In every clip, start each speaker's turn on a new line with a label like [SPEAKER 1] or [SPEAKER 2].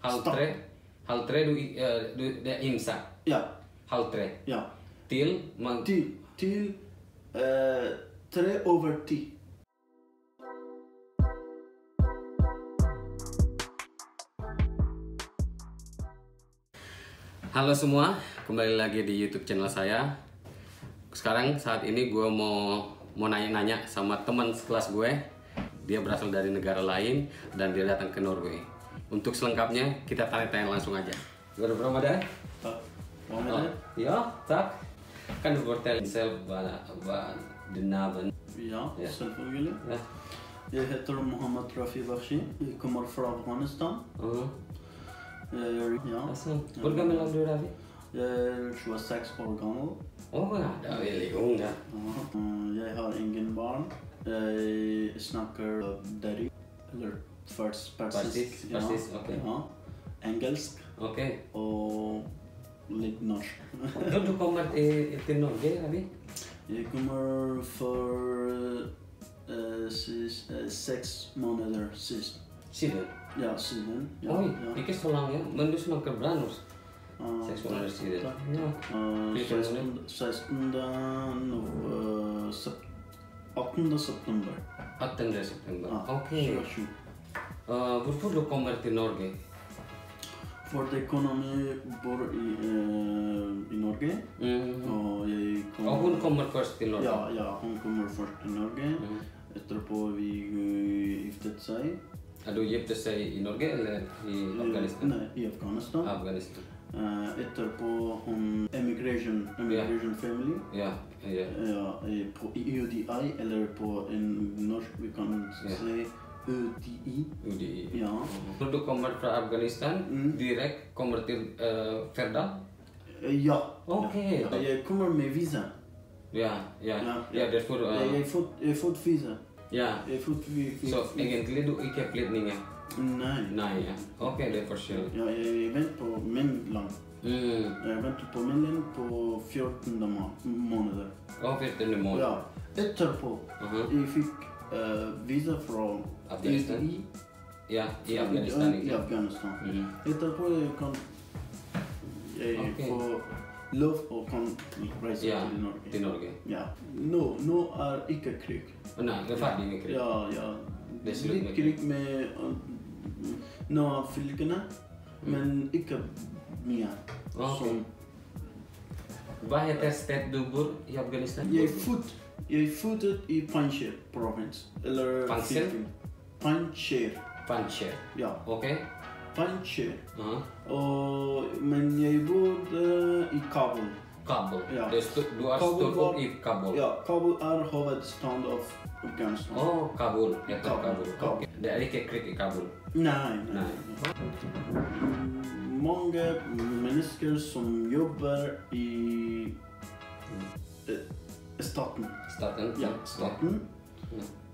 [SPEAKER 1] halv
[SPEAKER 2] Stopp.
[SPEAKER 1] tre, halv tre du, eh, du, det är imsak.
[SPEAKER 2] Ja,
[SPEAKER 1] Halv tre.
[SPEAKER 2] ja.
[SPEAKER 1] Till man...
[SPEAKER 2] Till, till eh, tre över tio.
[SPEAKER 1] Halo semua, kembali lagi di YouTube channel saya. Sekarang saat ini gue mau mau nanya-nanya sama teman sekelas gue. Dia berasal dari negara lain dan dia datang ke Norway. Untuk selengkapnya kita tanya-tanya langsung aja.
[SPEAKER 2] Guru Ramadan?
[SPEAKER 1] Tak.
[SPEAKER 2] Ramadan?
[SPEAKER 1] Ya, tak. Kan vertel self bana ban iya, Ya,
[SPEAKER 2] Ja, selvfølgelig.
[SPEAKER 1] Ja.
[SPEAKER 2] Jeg ya, heter Mohammed Rafi Bakshi. Jeg kommer fra Afghanistan.
[SPEAKER 1] Ya,
[SPEAKER 2] ya, ah, uh
[SPEAKER 1] -huh. ya. Altså, hvor gammel er du, Rafi?
[SPEAKER 2] Jeg er 26 år
[SPEAKER 1] oh, enggak. da er veldig ung,
[SPEAKER 2] da. Jeg har barn. Jeg snakker dari, eller First, Parsisk.
[SPEAKER 1] Parsisk,
[SPEAKER 2] ja.
[SPEAKER 1] oké. Okay.
[SPEAKER 2] oké, Engelsk.
[SPEAKER 1] Oké.
[SPEAKER 2] Okay. En Norsk.
[SPEAKER 1] Hoe du kommer till Abi?
[SPEAKER 2] Jag kommer för uh, sis, uh, sex monitor sist.
[SPEAKER 1] Sidan?
[SPEAKER 2] Ja, sidan. Ja,
[SPEAKER 1] Oj,
[SPEAKER 2] ja.
[SPEAKER 1] inte så länge. Men du snackar bra norsk. Sex monitor
[SPEAKER 2] sidan.
[SPEAKER 1] Ja. Uh,
[SPEAKER 2] 16, 16 uh, september.
[SPEAKER 1] september? Okay.
[SPEAKER 2] 2020.
[SPEAKER 1] Uh, hvorfor du kommer til Norge?
[SPEAKER 2] For the economy bor i, eh, i Norge.
[SPEAKER 1] Mm.
[SPEAKER 2] Og jeg kommer...
[SPEAKER 1] Og hun kommer først til Norge?
[SPEAKER 2] Ja, ja, hun kommer først til Norge.
[SPEAKER 1] Mm.
[SPEAKER 2] Etterpå vi eh, giftet seg.
[SPEAKER 1] Har du giftet seg i Norge eller i Afghanistan?
[SPEAKER 2] Nei, i Afghanistan.
[SPEAKER 1] Afghanistan.
[SPEAKER 2] Eh, etterpå hun immigration, immigration family.
[SPEAKER 1] Ja, ja.
[SPEAKER 2] Ja, i- på i UDI, eller på en norsk vi kan
[SPEAKER 1] Ja.
[SPEAKER 2] si UDI.
[SPEAKER 1] UDI.
[SPEAKER 2] Ja.
[SPEAKER 1] Når du kommer fra Afghanistan,
[SPEAKER 2] Mm.
[SPEAKER 1] direkte kommer til uh, Ferda?
[SPEAKER 2] Eh, Ja.
[SPEAKER 1] Ok.
[SPEAKER 2] ja. Jeg kommer med visa.
[SPEAKER 1] Ja, ja.
[SPEAKER 2] Ja,
[SPEAKER 1] Ja, derfor uh,
[SPEAKER 2] Jeg har fått, har fått visa.
[SPEAKER 1] Ja.
[SPEAKER 2] Har fått vi, vi,
[SPEAKER 1] Så egentlig du ikke flyktning? ja?
[SPEAKER 2] Nei.
[SPEAKER 1] Nei, ja. Ok, det er forskjell.
[SPEAKER 2] Ja, jeg venter på min land.
[SPEAKER 1] Mm.
[SPEAKER 2] Jeg venter på min land på 14 må- måneder.
[SPEAKER 1] Og 14 måneder.
[SPEAKER 2] Ja. Etterpå
[SPEAKER 1] Mhm.
[SPEAKER 2] jeg fikk eh, visa fra
[SPEAKER 1] Afghanistan?
[SPEAKER 2] UDI.
[SPEAKER 1] Ja, i Afghanistan.
[SPEAKER 2] I
[SPEAKER 1] ikke?
[SPEAKER 2] Afghanistan.
[SPEAKER 1] Mhm.
[SPEAKER 2] Etterpå jeg kan jeg
[SPEAKER 1] Ok.
[SPEAKER 2] få lov å kan reise
[SPEAKER 1] Ja,
[SPEAKER 2] til Norge.
[SPEAKER 1] til Norge.
[SPEAKER 2] Ja. Nå, nå er ikke krig.
[SPEAKER 1] Å, Nei, det ferdig med krig.
[SPEAKER 2] Ja, ja.
[SPEAKER 1] Det med
[SPEAKER 2] Litt krig med uh, noen av fylkene, men ikke mye.
[SPEAKER 1] Ok.
[SPEAKER 2] Som-
[SPEAKER 1] Hva heter stedet du bor i Afghanistan?
[SPEAKER 2] Jeg er født jeg er født i Panjshir province. Eller
[SPEAKER 1] Panjshir?
[SPEAKER 2] Panjshir.
[SPEAKER 1] Panjshir.
[SPEAKER 2] Ja,
[SPEAKER 1] Ok?
[SPEAKER 2] Panjshir.
[SPEAKER 1] Aha.
[SPEAKER 2] Og, men jeg bodde i Kabul.
[SPEAKER 1] Kabul.
[SPEAKER 2] Ja.
[SPEAKER 1] Du har
[SPEAKER 2] Kabul
[SPEAKER 1] stått opp i Kabul?
[SPEAKER 2] Ja, Kabul er hovedstaden av Afghanistan.
[SPEAKER 1] Å, Kabul. Heter
[SPEAKER 2] Kabul,
[SPEAKER 1] Kabul.
[SPEAKER 2] Kabul.
[SPEAKER 1] Ok. Det er ikke krig i Kabul?
[SPEAKER 2] Nei, nei.
[SPEAKER 1] Nei.
[SPEAKER 2] Mange mennesker som jobber i eh, staten.
[SPEAKER 1] Staten?
[SPEAKER 2] Ja, staten.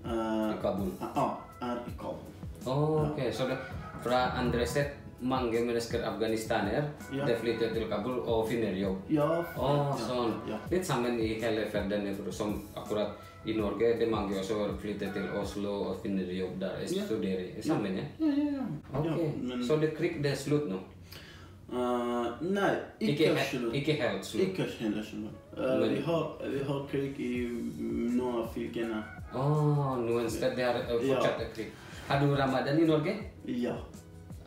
[SPEAKER 1] I Kabul.
[SPEAKER 2] Ja, er i Kabul.
[SPEAKER 1] Oh, ok. Så det, fra andre sted, mange mennesker afghanistaner,
[SPEAKER 2] Ja.
[SPEAKER 1] de flytter til Kabul og finner jobb?
[SPEAKER 2] Ja,
[SPEAKER 1] Å,
[SPEAKER 2] ja,
[SPEAKER 1] sånn.
[SPEAKER 2] Ja.
[SPEAKER 1] Litt sammen i hele verden, som akkurat i Norge. Det er mange også flytter til Oslo og finner jobb der. Studerer sammen, ja?
[SPEAKER 2] Ja, ja, ja.
[SPEAKER 1] Ok.
[SPEAKER 2] ja men,
[SPEAKER 1] Så det krig det er slutt nå?
[SPEAKER 2] Eh,
[SPEAKER 1] ikke helt slutt?
[SPEAKER 2] Ikke helt slutt. Eh, vi, har, vi har krig i av fylkene.
[SPEAKER 1] Åh, noen steder det uh,
[SPEAKER 2] Ja.
[SPEAKER 1] fortsatt krig. Har du ramadan i Norge?
[SPEAKER 2] Ja.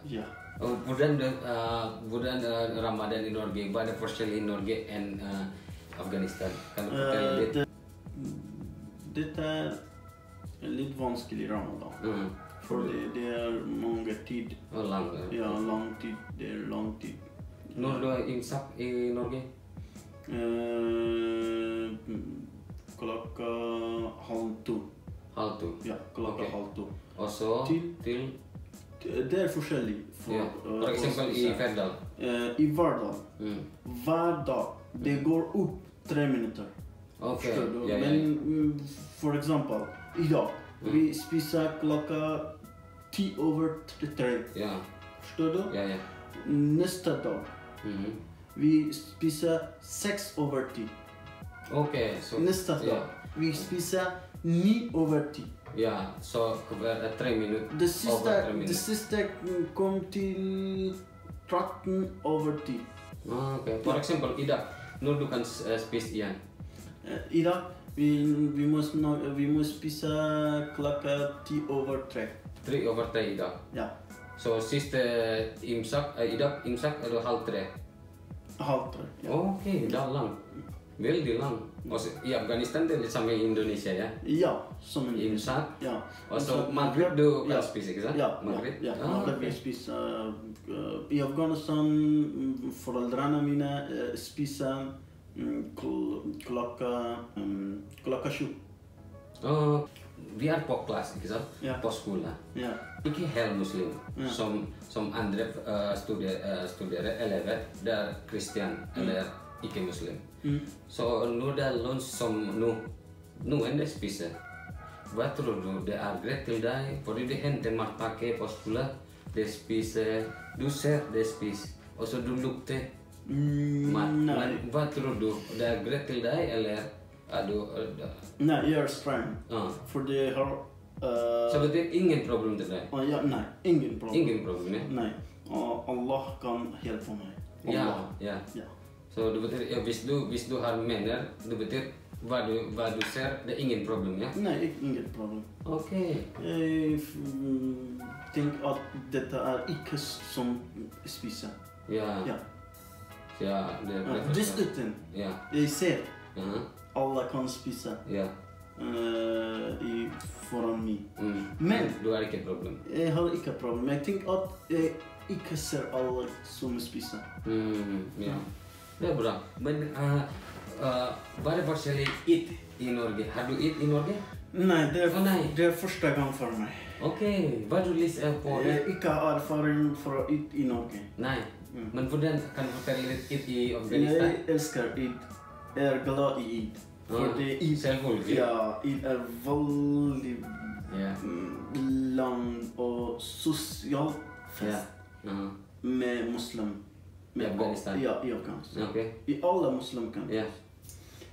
[SPEAKER 2] Ja.
[SPEAKER 1] Og hvordan det, uh, hvordan uh, ramadan i Norge? Hva er det forskjell i Norge enn uh, Afghanistan? Kan du
[SPEAKER 2] Eh,
[SPEAKER 1] litt?
[SPEAKER 2] det, dette er en litt vanskelig ramadan.
[SPEAKER 1] Mm.
[SPEAKER 2] For det, det er mange tid.
[SPEAKER 1] Og lang, uh,
[SPEAKER 2] Ja, lang tid. Det er lang tid.
[SPEAKER 1] Når du er innsatt i Norge?
[SPEAKER 2] Eh, klokka halv to.
[SPEAKER 1] Halv to.
[SPEAKER 2] Ja, klokka
[SPEAKER 1] Ok.
[SPEAKER 2] halv to.
[SPEAKER 1] Og så
[SPEAKER 2] Til-
[SPEAKER 1] til
[SPEAKER 2] Det det er forskjellig. For,
[SPEAKER 1] ja. For eksempel i
[SPEAKER 2] oss.
[SPEAKER 1] Ferdal.
[SPEAKER 2] Eh, I hverdag.
[SPEAKER 1] Mm.
[SPEAKER 2] Hver dag. Det går opp tre minutter.
[SPEAKER 1] Ok,
[SPEAKER 2] Forstår
[SPEAKER 1] ja, ja.
[SPEAKER 2] Men for eksempel, i dag. Vi spiser klokka T over return.
[SPEAKER 1] Ja.
[SPEAKER 2] Verstehst du?
[SPEAKER 1] Ja, ja.
[SPEAKER 2] Nächster Tag.
[SPEAKER 1] Mhm.
[SPEAKER 2] Wir 6 over T.
[SPEAKER 1] Okay, so.
[SPEAKER 2] Nächster Tag.
[SPEAKER 1] Ja.
[SPEAKER 2] Wir spießen nie over T.
[SPEAKER 1] Ja, so 3
[SPEAKER 2] Minuten.
[SPEAKER 1] Das
[SPEAKER 2] ist
[SPEAKER 1] der,
[SPEAKER 2] das
[SPEAKER 1] ist
[SPEAKER 2] der kommt till 13 over T.
[SPEAKER 1] Ah, okay, for example, Ida, nur du kannst uh, Space Ian.
[SPEAKER 2] Uh, Ida, wir, wir müssen, wir müssen bis äh, Klappe uh, T over 3.
[SPEAKER 1] Tre over tre Ida.
[SPEAKER 2] Ja,
[SPEAKER 1] Så siste imsak, uh, Ida, imsak är halv tre.
[SPEAKER 2] halv tre. Ja.
[SPEAKER 1] Okej, det är långt. Väldigt långt. Och så, I Afghanistan det är som i Indonesia ja.
[SPEAKER 2] ja, som en
[SPEAKER 1] Imsak.
[SPEAKER 2] Ja.
[SPEAKER 1] Och så Maghrib du kan
[SPEAKER 2] ja.
[SPEAKER 1] spisa, inte sant?
[SPEAKER 2] Ja,
[SPEAKER 1] Maghrib?
[SPEAKER 2] ja, ja.
[SPEAKER 1] Ah,
[SPEAKER 2] Maghrib
[SPEAKER 1] okej.
[SPEAKER 2] vi spisar. eh, I Afghanistan, mm, föräldrarna mina uh, kl- klockan klockan sju.
[SPEAKER 1] Oh, vi är på klass, inte sant?
[SPEAKER 2] Ja.
[SPEAKER 1] På skolan.
[SPEAKER 2] Ja.
[SPEAKER 1] Icke helt muslim,
[SPEAKER 2] Ja.
[SPEAKER 1] som, som andra uh, studier, uh, studerare, elever, det är kristen eller icke muslim.
[SPEAKER 2] Mm.
[SPEAKER 1] Så nu det är lunch som nu, nu är det spiser. Vad tror du, det är grejt till dig? För det händer man pakai på skolan, det spiser, du ser det spis, och så du luktar
[SPEAKER 2] Mm, nej.
[SPEAKER 1] Men vad tror du, det är grejt till dig eller är du... Uh,
[SPEAKER 2] nej, jag är sträng.
[SPEAKER 1] ja.
[SPEAKER 2] För det har... eh,
[SPEAKER 1] Så det är ingen problem till dig?
[SPEAKER 2] ja, ja, nej, ingen problem.
[SPEAKER 1] Ingen problem, ja?
[SPEAKER 2] Nej. Och Allah kan hjälpa mig.
[SPEAKER 1] Ja,
[SPEAKER 2] Allah.
[SPEAKER 1] ja.
[SPEAKER 2] Ja.
[SPEAKER 1] Så det betyder, ja, visst, du, visst du har menar, det betyder vad du, vad du ser, det är ingen problem, ja?
[SPEAKER 2] Nej, inget problem.
[SPEAKER 1] Okej.
[SPEAKER 2] Jag f- mm, tänker att detta är icke som spisa.
[SPEAKER 1] Ja.
[SPEAKER 2] Ja.
[SPEAKER 1] Ja, det är
[SPEAKER 2] Ja,
[SPEAKER 1] det första.
[SPEAKER 2] Dessutom,
[SPEAKER 1] Ja.
[SPEAKER 2] jag ser
[SPEAKER 1] Mhm.
[SPEAKER 2] Alla kan spisa
[SPEAKER 1] Ja.
[SPEAKER 2] uh, i foran mig.
[SPEAKER 1] Mm.
[SPEAKER 2] Men-
[SPEAKER 1] Du har inte problem.
[SPEAKER 2] Jag har icke problem. Jag tänker att jag icke ser alla som spisar.
[SPEAKER 1] Mm. Ja. Det är bra. Men uh, uh, vad är forskjellig it i Norge? Har du it i Norge?
[SPEAKER 2] Nej, det är,
[SPEAKER 1] Åh, nej.
[SPEAKER 2] det är första gången för mig.
[SPEAKER 1] Okej, vad du lyssnar på?
[SPEAKER 2] Jag
[SPEAKER 1] it?
[SPEAKER 2] har erfarenhet för it i Norge.
[SPEAKER 1] Nej.
[SPEAKER 2] Mm.
[SPEAKER 1] Men den kan du lite it i Afghanistan?
[SPEAKER 2] Jag älskar id. Jag är glad i id. För det är id.
[SPEAKER 1] Självföljd.
[SPEAKER 2] Ja, id är väldigt mm, lång och social fest
[SPEAKER 1] Ja. Mhm.
[SPEAKER 2] med muslim.
[SPEAKER 1] I Afghanistan?
[SPEAKER 2] Ja, i Afghanistan.
[SPEAKER 1] Okej.
[SPEAKER 2] I alla muslimkan.
[SPEAKER 1] Ja.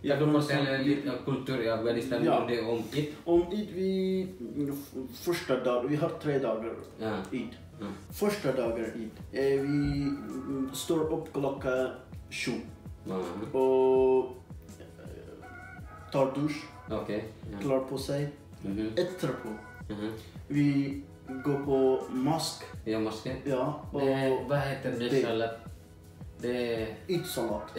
[SPEAKER 2] I
[SPEAKER 1] Kan fortälla lite kultur i Afghanistan
[SPEAKER 2] Ja.
[SPEAKER 1] det om it?
[SPEAKER 2] Om id vi, första dagen, vi har tre dagar
[SPEAKER 1] Ja.
[SPEAKER 2] id.
[SPEAKER 1] Ja.
[SPEAKER 2] Första dagen id, eh, vi mm, står upp klockan sju
[SPEAKER 1] Mhm.
[SPEAKER 2] och eh, tar dusch,
[SPEAKER 1] Okej. Ja.
[SPEAKER 2] klär på sig.
[SPEAKER 1] Mhm.
[SPEAKER 2] Efterpå,
[SPEAKER 1] Mhm.
[SPEAKER 2] vi går på mosk,
[SPEAKER 1] Ja, moské.
[SPEAKER 2] ja, och
[SPEAKER 1] Det, vad heter det?
[SPEAKER 2] det-
[SPEAKER 1] Salat? Det...
[SPEAKER 2] id salat.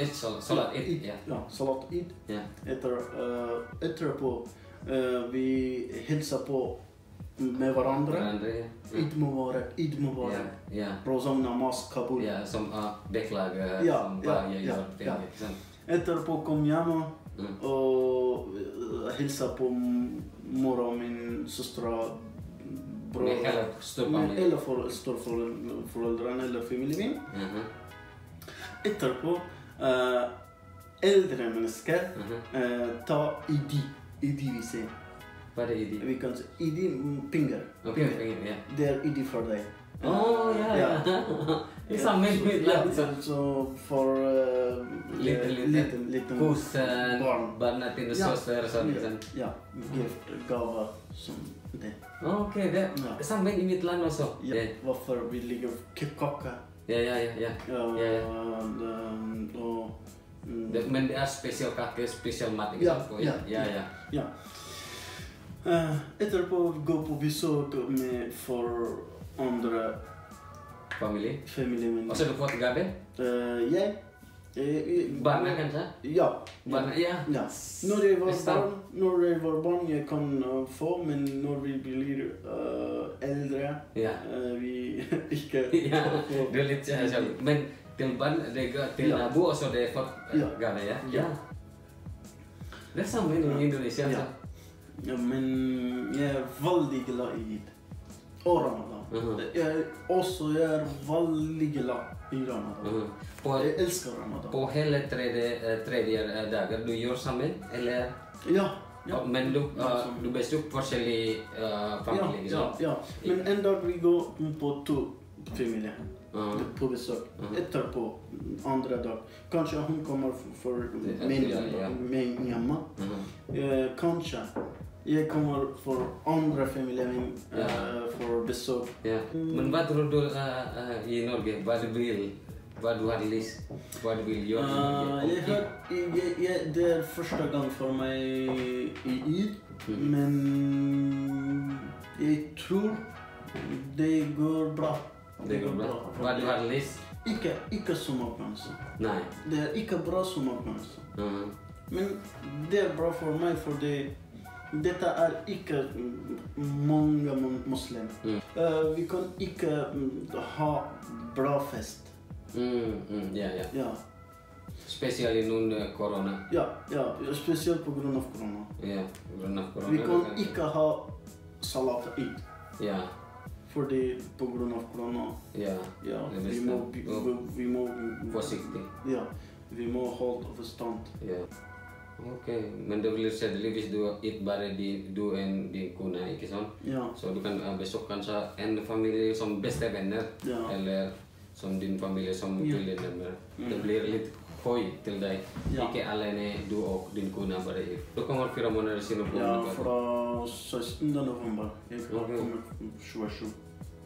[SPEAKER 2] Id,
[SPEAKER 1] ja.
[SPEAKER 2] ja, salat id.
[SPEAKER 1] Ja.
[SPEAKER 2] Efter, uh, efterpå, eh, vi hälsar på med varandra.
[SPEAKER 1] Varandra, ja.
[SPEAKER 2] Id Mubarak, Id Mubarak.
[SPEAKER 1] Ja, ja.
[SPEAKER 2] Rozam namaz kabul.
[SPEAKER 1] Ja, som uh, beklagar
[SPEAKER 2] Ja,
[SPEAKER 1] som
[SPEAKER 2] ja,
[SPEAKER 1] varje
[SPEAKER 2] ja,
[SPEAKER 1] gör
[SPEAKER 2] ja.
[SPEAKER 1] liksom.
[SPEAKER 2] Efterpå kom jag
[SPEAKER 1] Mm.
[SPEAKER 2] och eh, hälsade på mor och min syster, bror.
[SPEAKER 1] Med hela.
[SPEAKER 2] Eller för, storföräldrarna eller familjen.
[SPEAKER 1] Mhm.
[SPEAKER 2] Efterpå, uh, äldre människor
[SPEAKER 1] Mhm.
[SPEAKER 2] uh, tar ID. ID pada is
[SPEAKER 1] ED? We can
[SPEAKER 2] ED finger. Oh, okay, finger. finger
[SPEAKER 1] ya. oh, ya,
[SPEAKER 2] ya. yeah. They are ED
[SPEAKER 1] for that. Oh yeah. yeah. it's yeah. amazing. So,
[SPEAKER 2] yeah. so for uh,
[SPEAKER 1] little, little,
[SPEAKER 2] little, little
[SPEAKER 1] goose
[SPEAKER 2] and
[SPEAKER 1] born. Barnett
[SPEAKER 2] in
[SPEAKER 1] the yeah. saucer or
[SPEAKER 2] something. Yeah, yeah. Hmm. gift
[SPEAKER 1] gava oke,
[SPEAKER 2] Okay,
[SPEAKER 1] that yeah. something in Midland also.
[SPEAKER 2] Yeah,
[SPEAKER 1] yeah.
[SPEAKER 2] wafer we ligger
[SPEAKER 1] kickocker. Yeah, yeah, yeah,
[SPEAKER 2] yeah.
[SPEAKER 1] Uh, yeah.
[SPEAKER 2] Um, oh, mm.
[SPEAKER 1] That when they are special cut, special mat. Yeah,
[SPEAKER 2] yeah,
[SPEAKER 1] yeah,
[SPEAKER 2] yeah.
[SPEAKER 1] yeah. yeah. Um, oh, mm ja.
[SPEAKER 2] ja. Uh, efterpå gå på besök med för andra
[SPEAKER 1] Familj.
[SPEAKER 2] familjemedlemmar.
[SPEAKER 1] Och så du fått gabe?
[SPEAKER 2] Uh, ja. Eh,
[SPEAKER 1] Barnen kanske?
[SPEAKER 2] Ja.
[SPEAKER 1] Barnen, ja.
[SPEAKER 2] Ja. När jag var barn, när jag var barn jag kan uh, få, men när vi blir äldre,
[SPEAKER 1] Ja.
[SPEAKER 2] vi icke
[SPEAKER 1] Ja,
[SPEAKER 2] får.
[SPEAKER 1] det är lite så. Men till barn, det går till
[SPEAKER 2] Ja.
[SPEAKER 1] nabu och så det är fått
[SPEAKER 2] Ja.
[SPEAKER 1] ja?
[SPEAKER 2] Ja.
[SPEAKER 1] Det är samma i Indonesien.
[SPEAKER 2] Ja. Ja, men jag är väldigt glad i Eid. Och Ramadan.
[SPEAKER 1] Mhm.
[SPEAKER 2] Jag är också jag är väldigt glad i Ramadan.
[SPEAKER 1] Mhm. På,
[SPEAKER 2] Jag älskar Ramadan.
[SPEAKER 1] på hela tredje, eh, tredje eh, dagar, du gör samma? Eller?
[SPEAKER 2] Ja. Ja.
[SPEAKER 1] Men du,
[SPEAKER 2] Ja,
[SPEAKER 1] uh,
[SPEAKER 2] som-
[SPEAKER 1] du besöker forskjellig uh,
[SPEAKER 2] Ja,
[SPEAKER 1] familj, liksom?
[SPEAKER 2] ja, ja. Men en dag vi går på två familjer.
[SPEAKER 1] Mhm.
[SPEAKER 2] På besök.
[SPEAKER 1] Mhm.
[SPEAKER 2] Ett år på andra dag. Kanske hon kommer för min,
[SPEAKER 1] ja, ja.
[SPEAKER 2] min mamma.
[SPEAKER 1] Mhm.
[SPEAKER 2] Eh, kanske Jag kommer för andra familjer, min,
[SPEAKER 1] Ja.
[SPEAKER 2] eh, för besök.
[SPEAKER 1] Ja. Men vad tror du eh, eh, i Norge? Vad vill? Vad du har läst? Vad vill göra i
[SPEAKER 2] Uh, jag jag, jag, det är första gången för mig i Eid,
[SPEAKER 1] Mm.
[SPEAKER 2] men jag tror det går bra.
[SPEAKER 1] Det går bra. Vad du har läst?
[SPEAKER 2] Icke, icke som Afghanistan.
[SPEAKER 1] Nej.
[SPEAKER 2] Det är icke bra som Afghanistan.
[SPEAKER 1] Mhm.
[SPEAKER 2] Men det är bra för mig för det, detta är icke många mu- muslimer.
[SPEAKER 1] Mm.
[SPEAKER 2] Eh, vi kan icke mm, ha bra fest.
[SPEAKER 1] Mm, mm, ja, ja.
[SPEAKER 2] Ja,
[SPEAKER 1] Speciellt under corona.
[SPEAKER 2] ja, ja, speciellt på grund av corona.
[SPEAKER 1] Ja, på grund av corona.
[SPEAKER 2] Vi kan icke ha salat Eid.
[SPEAKER 1] Ja,
[SPEAKER 2] För det på grund av corona.
[SPEAKER 1] ja.
[SPEAKER 2] Ja, vi må, vi,
[SPEAKER 1] Ja.
[SPEAKER 2] vi må,
[SPEAKER 1] Försiktig.
[SPEAKER 2] ja, vi må hålla avstånd.
[SPEAKER 1] Ja. Okej, men det vill säga hvis du it bara di, du en din kuna, inte sant?
[SPEAKER 2] Ja,
[SPEAKER 1] Så du kan uh, besöka kanske en familj som bästa vänner
[SPEAKER 2] Ja.
[SPEAKER 1] eller som din familj som
[SPEAKER 2] Ja.
[SPEAKER 1] närmare.
[SPEAKER 2] Mm.
[SPEAKER 1] Det blir lite höj till dig.
[SPEAKER 2] Ja.
[SPEAKER 1] Icke alene du och din kuna bara är. Du kommer fyra månader senare på
[SPEAKER 2] ja från 16 november. Jag kommer 27.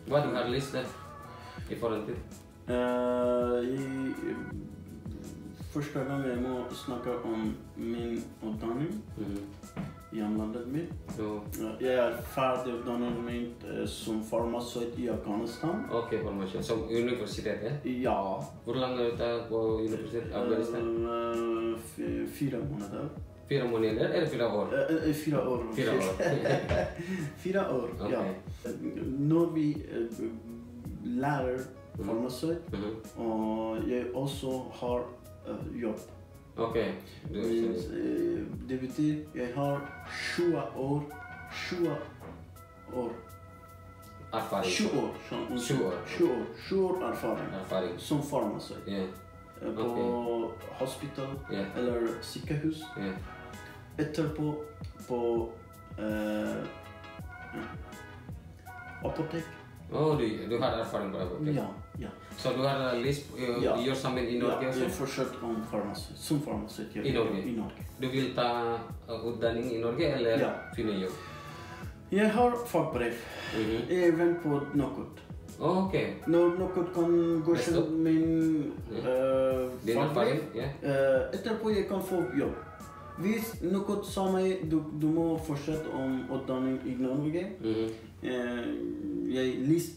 [SPEAKER 1] Vad du har listat i förhållande till?
[SPEAKER 2] Eh, i, första gången jag må snacka om min utbildning
[SPEAKER 1] Mm.
[SPEAKER 2] i hemlandet mitt. Eh, Jag är färdig utbildning mitt eh, som farmaceut i Afghanistan.
[SPEAKER 1] Okej, formation. Som universitet, eh?
[SPEAKER 2] Ja.
[SPEAKER 1] Hur länge tagit på universitet Afghanistan?
[SPEAKER 2] Eh, f- fyra månader.
[SPEAKER 1] Fyra månader eller fyra år?
[SPEAKER 2] Fyra år.
[SPEAKER 1] Fyra år.
[SPEAKER 2] fyra år, ja.
[SPEAKER 1] Okej.
[SPEAKER 2] Eh, När vi lär farmaceut
[SPEAKER 1] Mhm.
[SPEAKER 2] och jag också har jobb.
[SPEAKER 1] Okej. Så-
[SPEAKER 2] eh, Det betyder jag har 20 år, 20 år,
[SPEAKER 1] Erfaring.
[SPEAKER 2] 20 år, som-
[SPEAKER 1] 20 år.
[SPEAKER 2] 20 år, 20 år erfarenhet
[SPEAKER 1] Erfaring.
[SPEAKER 2] som farmaceut. Eh, På hospital
[SPEAKER 1] ja,
[SPEAKER 2] eller sjukhus.
[SPEAKER 1] ja.
[SPEAKER 2] Etterpå på eh, apotek.
[SPEAKER 1] Oh, du, du har erfaring på det? okej.
[SPEAKER 2] Ja, ja.
[SPEAKER 1] Så du har list, uh,
[SPEAKER 2] Ja.
[SPEAKER 1] gör samma i
[SPEAKER 2] ja
[SPEAKER 1] Norge också?
[SPEAKER 2] jag försökt om farmaceut, som farmaceut.
[SPEAKER 1] I Norge?
[SPEAKER 2] I Norge.
[SPEAKER 1] Du vill ta uh, utbildning i Norge eller
[SPEAKER 2] Ja.
[SPEAKER 1] finna jobb?
[SPEAKER 2] Jag har fagbrev,
[SPEAKER 1] Mhm.
[SPEAKER 2] även på Nokut.
[SPEAKER 1] Oh, Okej.
[SPEAKER 2] När Nokut kan godkänna min eh,
[SPEAKER 1] Din
[SPEAKER 2] fagbrev?
[SPEAKER 1] Ja.
[SPEAKER 2] eh, etterpå jag kan få jobb. Visst, Nokut sa mig du, du må fortsätta om utbildning i Norge.
[SPEAKER 1] Mhm.
[SPEAKER 2] Eh, jag är list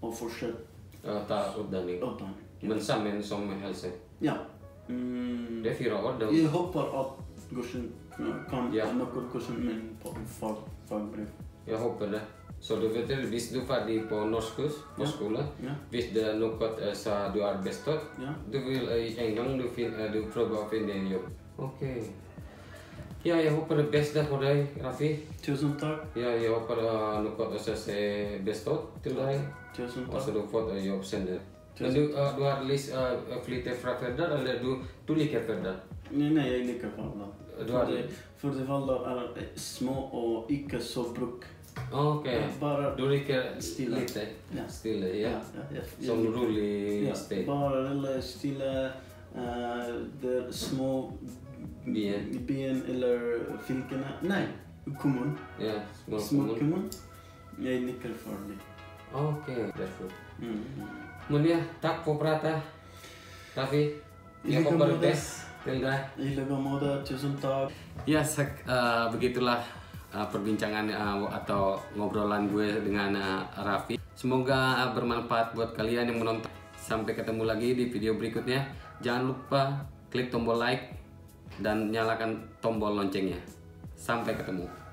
[SPEAKER 2] och fortsätter
[SPEAKER 1] Uh, ta utbildning.
[SPEAKER 2] utbildning.
[SPEAKER 1] Men samma som hälsa?
[SPEAKER 2] Ja. Mm.
[SPEAKER 1] Det är fyra år då?
[SPEAKER 2] Jag hoppas att godkänd kan
[SPEAKER 1] Ja.
[SPEAKER 2] ja. något godkänt min fag, fagbrev.
[SPEAKER 1] Jag hoppas det. Så du vet, visst du är färdig på norskkurs på
[SPEAKER 2] Ja.
[SPEAKER 1] skolan?
[SPEAKER 2] Ja.
[SPEAKER 1] Visst det är något eh, så du har bestått?
[SPEAKER 2] Ja.
[SPEAKER 1] Du vill eh, en gång du, fin, eh, du provar att finna en jobb? Okej. Ja, ja यहाँ पर बेस्ट हो रहा है
[SPEAKER 2] काफी चूसन
[SPEAKER 1] Ja, या यहाँ पर लुकआउट Bästa till dig. चल
[SPEAKER 2] रहा
[SPEAKER 1] है चूसन तक और लुकआउट ये ऑप्शन
[SPEAKER 2] है
[SPEAKER 1] Lalu uh, dua list uh, flite fraferdar eller du du lika ferdar?
[SPEAKER 2] Nej, nej, jag är lika.
[SPEAKER 1] Du har?
[SPEAKER 2] För det valda är små och icke så bruk.
[SPEAKER 1] Okej. Okay.
[SPEAKER 2] Bara
[SPEAKER 1] du lika
[SPEAKER 2] stilla.
[SPEAKER 1] Lite.
[SPEAKER 2] Ja.
[SPEAKER 1] Stilla, ja.
[SPEAKER 2] ja, ja, ja.
[SPEAKER 1] Som rolig
[SPEAKER 2] ja.
[SPEAKER 1] steg.
[SPEAKER 2] Bara eller eh, stilla, uh, eh, det små
[SPEAKER 1] Bien.
[SPEAKER 2] Bien eller fylkene Nei, kommunen.
[SPEAKER 1] Ja, små,
[SPEAKER 2] små kommunen. Jeg nikker for det.
[SPEAKER 1] Ok, derfor.
[SPEAKER 2] Mm.
[SPEAKER 1] Men ja, takk for praten. Raffi,
[SPEAKER 2] jeg
[SPEAKER 1] håper best. Tilda.
[SPEAKER 2] I like tusen takk.
[SPEAKER 1] Ya, sek, uh, begitulah uh, perbincangan uh, atau ngobrolan gue dengan ah, uh, Raffi. Semoga uh, bermanfaat buat kalian yang menonton. Sampai ketemu lagi di video berikutnya. Jangan lupa klik tombol like dan nyalakan tombol loncengnya. Sampai ketemu.